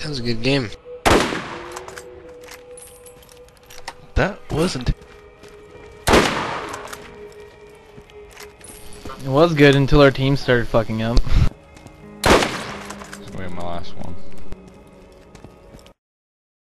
That was a good game. That wasn't. It was good until our team started fucking up. Wait, my last one.